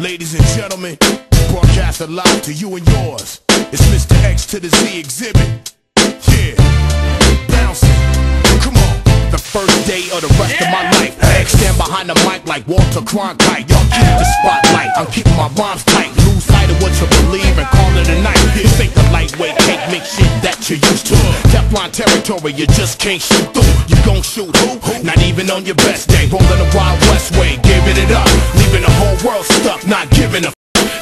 Ladies and gentlemen, broadcast live to you and yours. It's Mr. X to the Z exhibit. Yeah, bouncing. Come on. The first day of the rest of my life. X stand behind the mic like Walter Cronkite. Y'all keep the spotlight. I'm keeping my rhymes tight. What you believe and call it a night. This ain't the lightweight cake mix shit that you're used to. Teflon territory, you just can't shoot through. You gon' shoot who? Not even on your best day. Rolling the Wild West way, giving it up. Leaving the whole world stuck, not giving a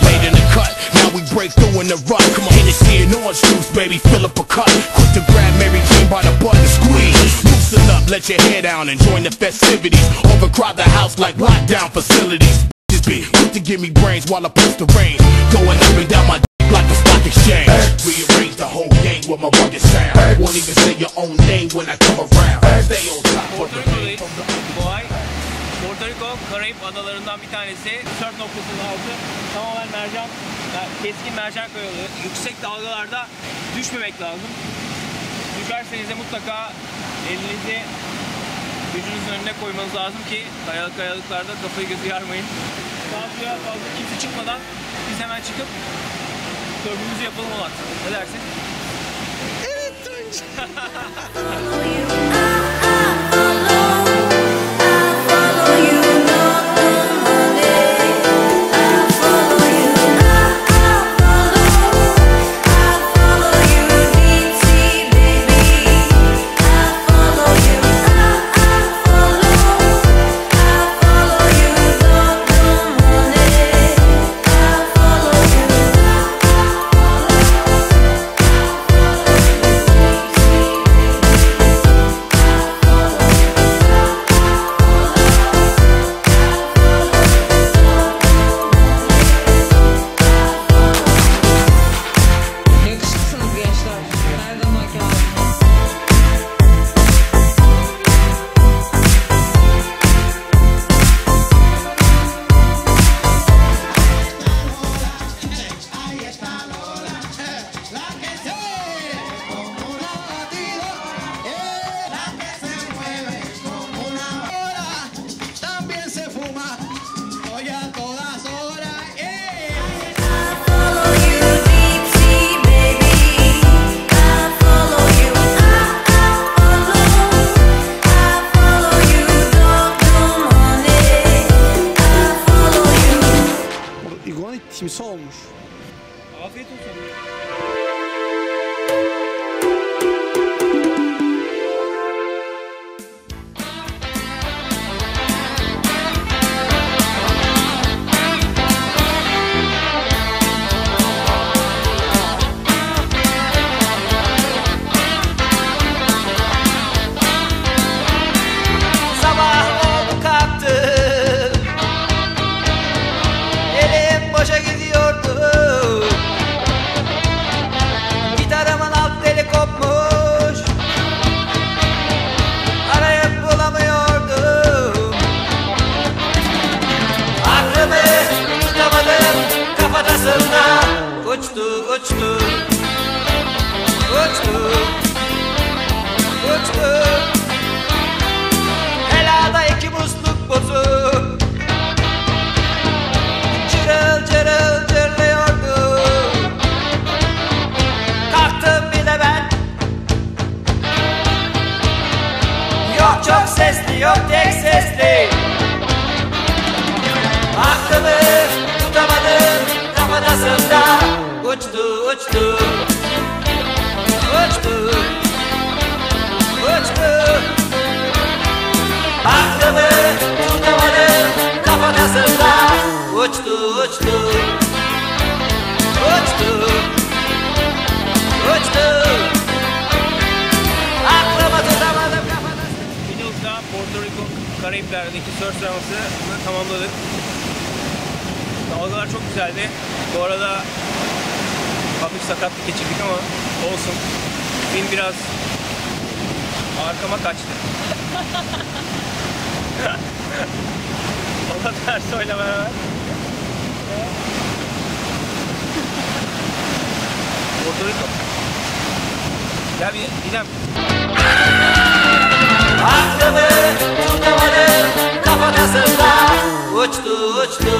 Late in the cut, now we break through in the rut. Come on, Hennessy and orange juice, baby, fill up a cup. Quick to grab Mary Jane by the butt and squeeze. Loosen up, let your hair down and join the festivities. Overcrowd the house like lockdown facilities. Give me brains while I push the rain. Going up and down my dick like a stock exchange. Rearrange the whole game with my rugged sound. Won't even say your own name when I come around. Stay on top of the game Rico Karayip adalarından bir tanesi. Sörf noktasının altı tamamen mercan, keskin mercan kayalı. Yüksek dalgalarda düşmemek lazım. Düşerseniz de mutlaka elinizi gücünüzün önüne koymanız lazım ki kayalık kayalıklarda kafayı gözü yarmayın. Daha fazla kimse çıkmadan biz hemen çıkıp sörfümüzü yapalım olan. Ne dersin? Yakışıklısınız que somos. Ouvi tudo. Uçtu uçtu Uçtu uçtu. Uçtu. Uçtu. Aklımı tutamadım kafatasında Uçtu uçtu. Uçtu. Uçtu. Aklımı tutamadım kafatasında Middles'da Porto Rico Karayipler'deki surf travmasını tamamladık. Dalgalar çok güzeldi. Bu arada hafif sakatlık geçirdik ama olsun. Film biraz arkama kaçtı. Allah ters söyleme hemen. Porto Rico. Gel bir İrem. Aklımı tutamadım kafatasında Uçtu uçtu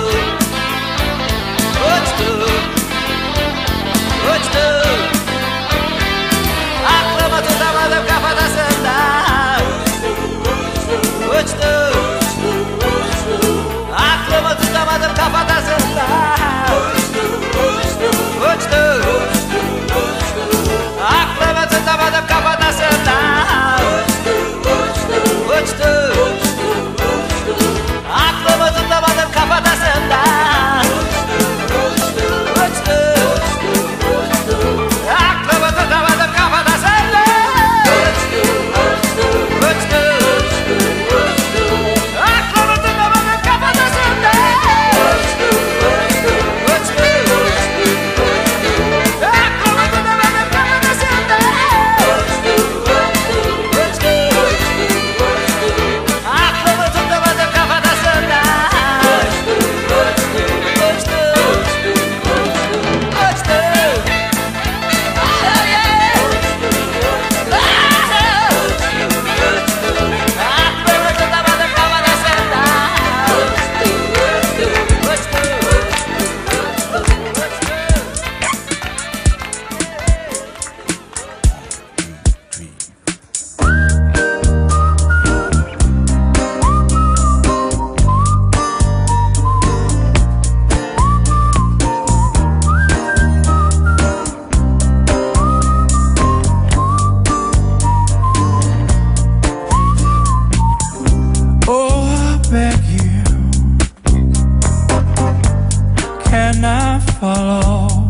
Aklımı tutamadım kafatasından Uçtu, uçtu, uçtu can I follow?